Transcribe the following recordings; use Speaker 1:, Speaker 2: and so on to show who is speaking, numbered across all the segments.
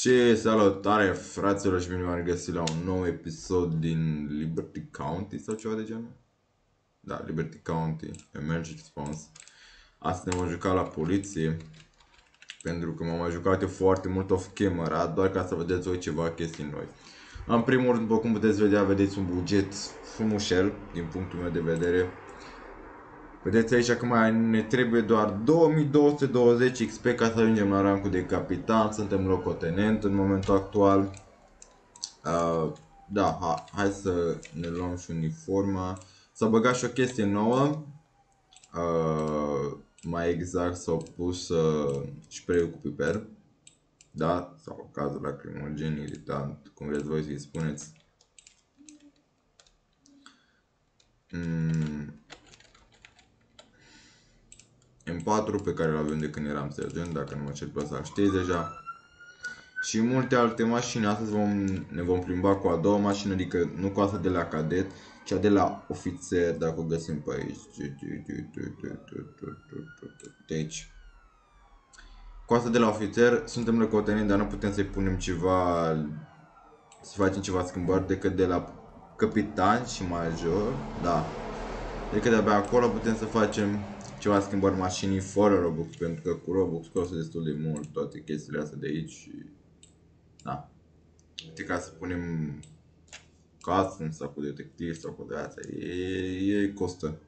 Speaker 1: Ce salutare fraților și bine v-am regăsit la un nou episod din Liberty County sau ceva de genul? Da, Liberty County, Emergency Response. Astăzi ne vom juca la poliție pentru că m-am mai jucat eu foarte mult off camera, doar ca să vedeți voi ceva chestii noi. În primul rând, după cum puteți vedea, vedeți un buget frumușel din punctul meu de vedere. Vedeți aici că mai ne trebuie doar 2220 XP ca să ajungem la rancul de capitan, suntem locotenent în momentul actual. Uh, da, ha, hai să ne luăm și uniforma. S-a băgat și o chestie nouă. Uh, mai exact s-au pus uh, spray cu piper. Da, sau cazul lacrimogen, irritant, cum vreți voi să-i spuneți. Mm, M4 pe care l avem de când eram sergent, dacă nu mă cer pe asta știți deja. Și multe alte mașini, astăzi vom, ne vom plimba cu a doua mașină, adică nu cu asta de la cadet, cea de la ofițer, dacă o găsim pe aici. Deci, cu asta de la ofițer, suntem lăcoteneni, dar nu putem să-i punem ceva, să facem ceva schimbări decât de la capitan și major, da. Decât de-abia acolo putem să facem ceva schimbări mașinii fără Robux, pentru că cu Robux costă destul de mult toate chestiile astea de aici și... Da. Uite ca să punem custom sau cu detectiv sau cu de astea, e, e costă.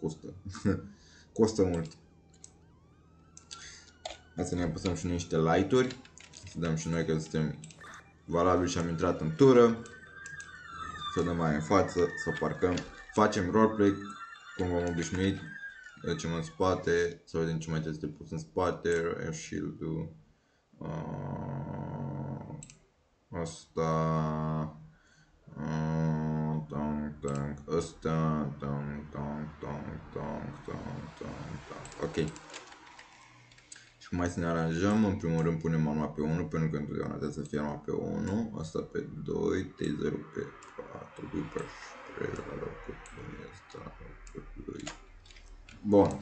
Speaker 1: Costă. costă mult. Hai să ne apăsăm și noi niște light-uri. Să dăm și noi că suntem valabili și am intrat în tură. Să dăm mai în față, să parcăm. Facem roleplay cum v-am obișnuit Trecem în spate, să vedem ce mai trebuie să pus în spate, air shield-ul. Uh, asta. Uh, tank, tank, ăsta, tank, tank, tank, tank, tank, tank, tank. Ok. Și cum mai să ne aranjăm, în primul rând punem arma pe 1, pentru că întotdeauna trebuie să fie arma pe 1, asta pe 2, T0 pe 4, pe 3, la locul ăsta, pe 2. Bun.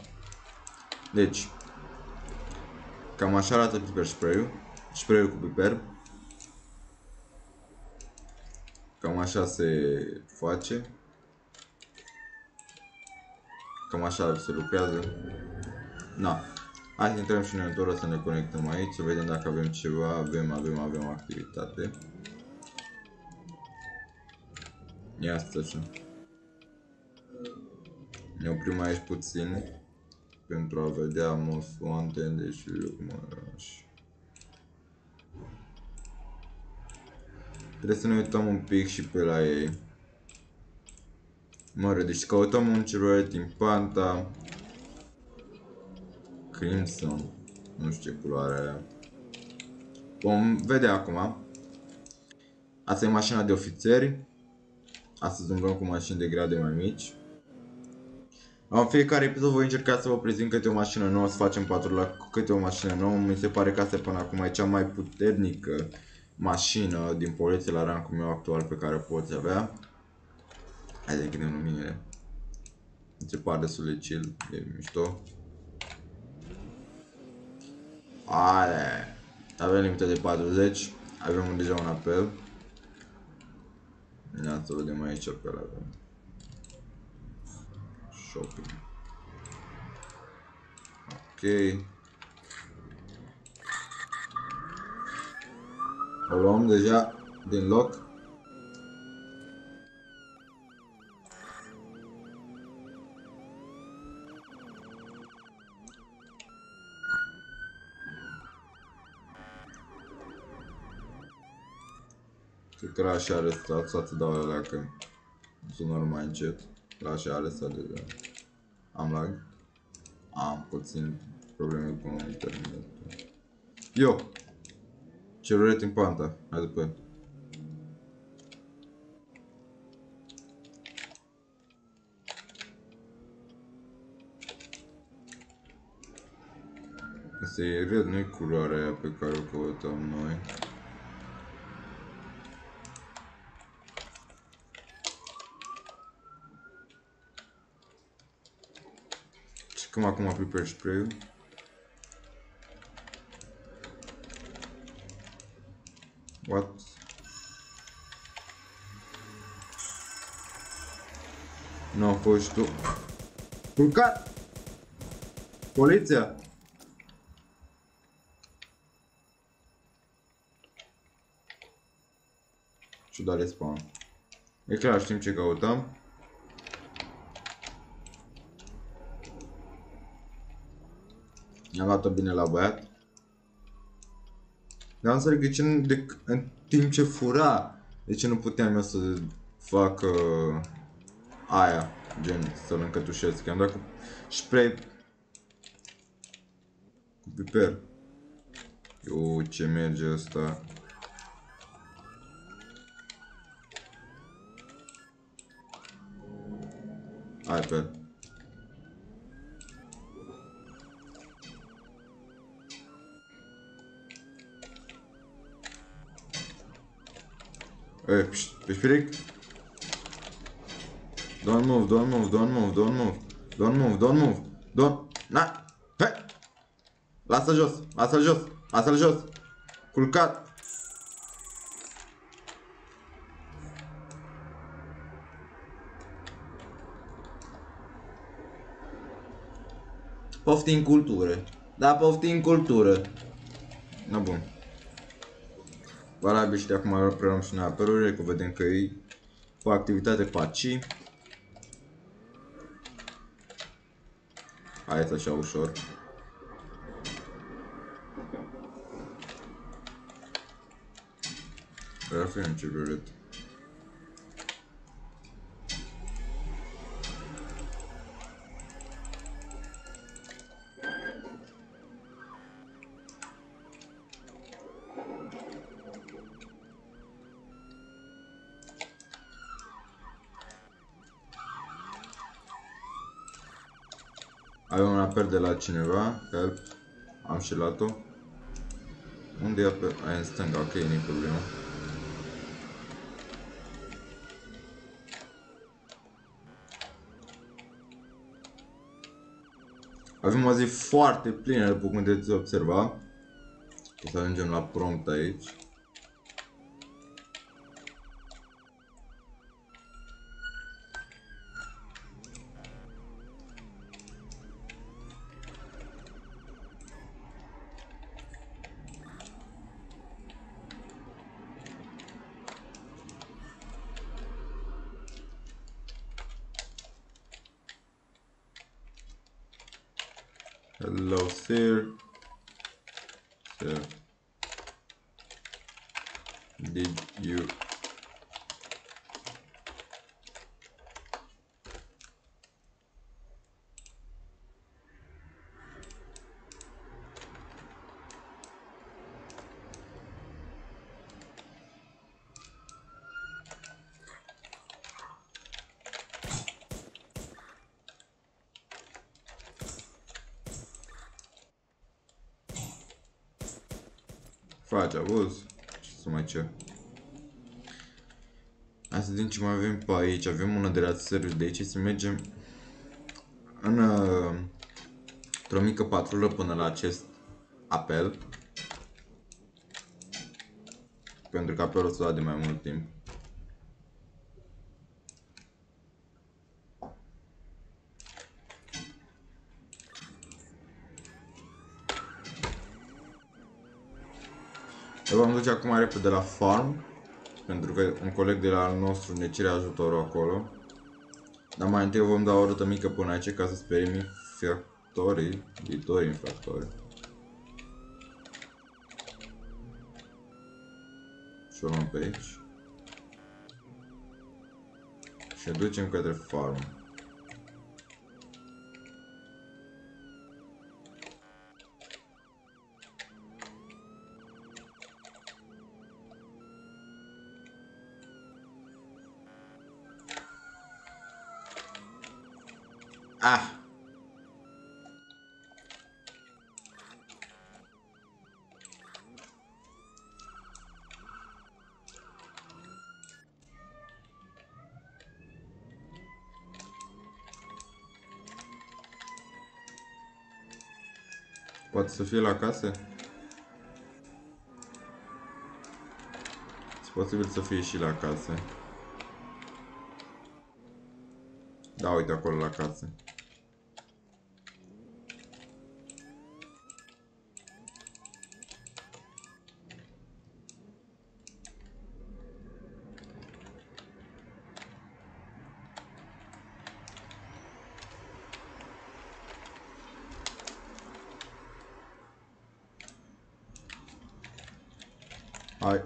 Speaker 1: Deci, cam așa arată piper spray-ul. Spray-ul cu piper. Cam așa se face. Cam așa se lucrează. Na. Hai să intrăm și noi în tură să ne conectăm aici, să vedem dacă avem ceva. Avem, avem, avem activitate. Ia asta așa. Ne oprim aici puțin pentru a vedea most wanted și și Trebuie să ne uităm un pic și pe la ei. Mă deci căutăm un ciruet din Panta. Crimson. Nu știu ce culoare aia. Vom vedea acum. Asta e mașina de ofițeri. Astăzi umblăm cu mașini de grade mai mici. În fiecare episod voi încerca să vă prezint câte o mașină nouă, să facem patrula cu câte o mașină nouă. Mi se pare că asta până acum e cea mai puternică mașină din poliție la rancul meu actual pe care o poți avea. Hai să închidem luminile. Mi se pare destul de chill, e mișto. Ale. Avem limită de 40. Avem deja un apel. Ia să vedem aici apel avem shopping. Ok. O luăm deja din loc. Cred că la așa arestat, să-ți dau alea că sună mai încet. La așa arestat deja. Am lag. Am puțin probleme cu internetul. Eu! Celulet în panta. Hai după. Asta e red, nu e culoarea aia pe care o căutăm noi. Cam acum prepare spray-ul. What? Nu a fost tu. Culcat! Poliția! Ciudat respawn. E clar, știm ce căutăm. I-am luat-o bine la băiat. Dar nu înțeleg de ce nu, de, în timp ce fura, de ce nu puteam eu să fac uh, aia, gen să-l încătușesc. I-am dat cu spray cu piper. Eu ce merge ăsta. Hai pe. Ei, pșt, pe șpiric. Don't move, don't move, don't move, don't move. Don't move, don't move. Don't... Na! Hai! Lasă jos, lasă-l jos, lasă-l jos. Culcat. Poftim cultură. Da, poftim cultură. Na bun. Valabil și de acum preluăm și noi apelurile, că vedem că e o activitate paci. Hai așa ușor. Era fi ce violet. Avem un apel de la cineva, help, am și luat-o. Unde e apel? Aia în stânga, ok, nu problemă. Avem o zi foarte plină, după cum puteți observa. O să ajungem la prompt aici. hello there. there Face abuz? Ce să mai cer? Hai să vedem ce mai avem pe aici. Avem una de la service de aici. Să mergem în uh, într-o mică patrulă până la acest apel. Pentru că apelul o să de mai mult timp. Eu vom duce acum repede la farm. Pentru că un coleg de la al nostru ne cere ajutorul acolo. Dar mai întâi vom da o rută mică până aici ca să sperim infractorii, viitorii infractori. Și o luăm pe aici. Și ducem către farm. Ah! Poate să fie la casă? Posibil să fie și la casă. Da, uite acolo la casă. Hai.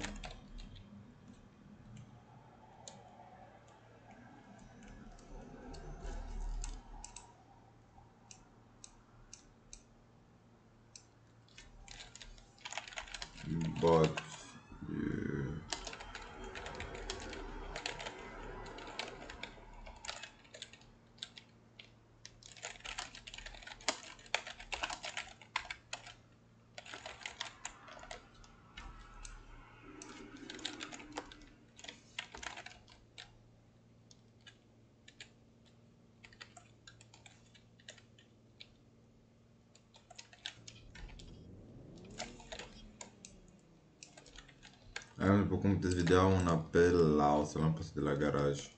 Speaker 1: După cum puteți vedea, un apel la o să l-am pus de la garaj.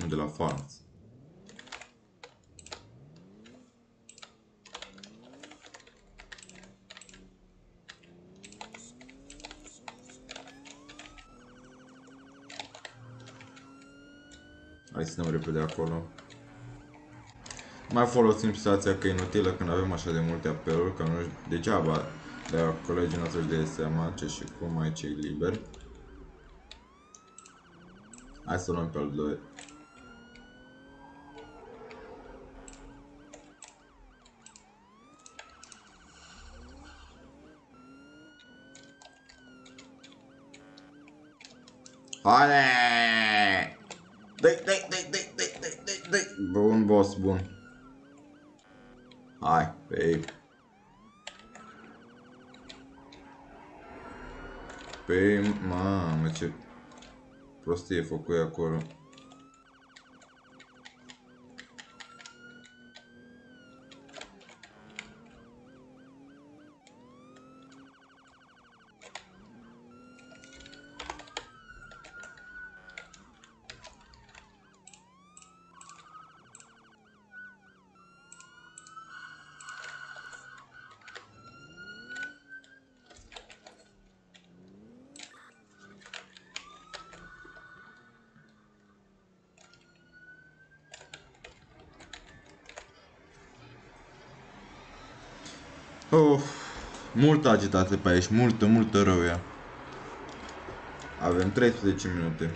Speaker 1: Nu de la Farms. Hai să ne repede acolo. Mai folosim situația că e inutilă când avem așa de multe apeluri, că nu degeaba de colegii noștri își dea seama ce și cum aici e liber. Hai să luăm pe al doilea. Haide! Dai, dai, dai, dai, dai, dai, dai, dai. Bun, boss, bun. Hai, babe. Păi, mamă, ce prostie făcuie acolo. Of, multă agitație pe aici, multă, multă răuia. Avem 13 minute.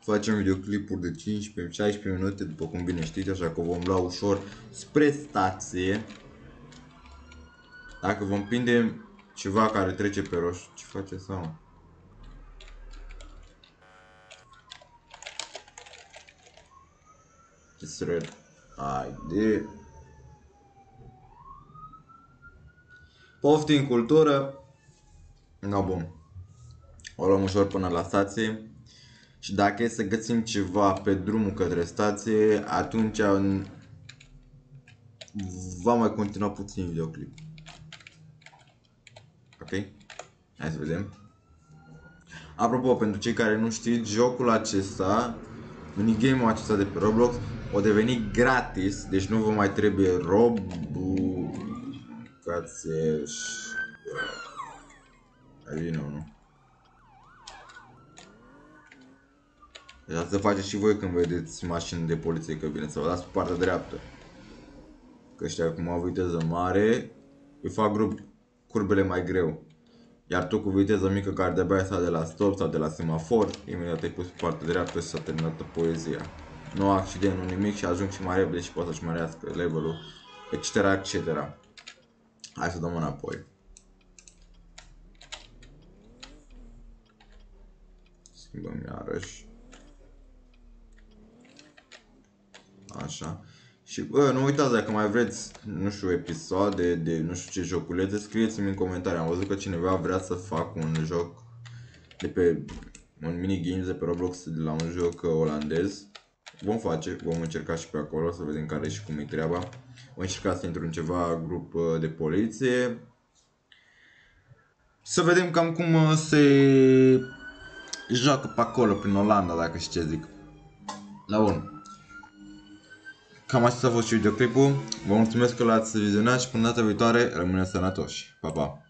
Speaker 1: Facem videoclipuri de 15-16 minute, după cum bine știți, așa că vom lua ușor spre stație. Dacă vom prinde ceva care trece pe roșu, ce face sau? It's red. Haide. Poftim cultură. No, bun. O luăm ușor până la stație. Și dacă e să găsim ceva pe drumul către stație, atunci va mai continua puțin videoclip. Ok? Hai să vedem. Apropo, pentru cei care nu știți, jocul acesta, minigame-ul acesta de pe Roblox, o deveni gratis, deci nu vă mai trebuie rob ca să nu, nu. Deci să faceți și voi când vedeți mașini de poliție că vine să vă dați pe partea dreaptă. Că ăștia cum au viteză mare, îi fac grup curbele mai greu. Iar tu cu viteză mică care de-abia de la stop sau de la semafor, imediat ai pus pe partea dreaptă și s-a terminat poezia nu accident, nu nimic și ajung și mai repede și pot să-și mărească levelul, etc. etc. Hai să dăm înapoi. Schimbăm iarăși. Așa. Și bă, nu uitați dacă mai vreți, nu știu, episoade de nu știu ce joculețe, scrieți-mi în comentarii. Am văzut că cineva vrea să fac un joc de pe un mini games de pe Roblox de la un joc olandez. Vom face, vom încerca și pe acolo să vedem care și cum e treaba. Vom încerca să intru în ceva grup uh, de poliție. să vedem cam cum uh, se joacă pe acolo, prin Olanda, dacă știi ce zic. La bun. Cam asta a fost și videoclipul. Vă mulțumesc că l-ați vizionat și până data viitoare rămâneți sănătoși. Pa, pa!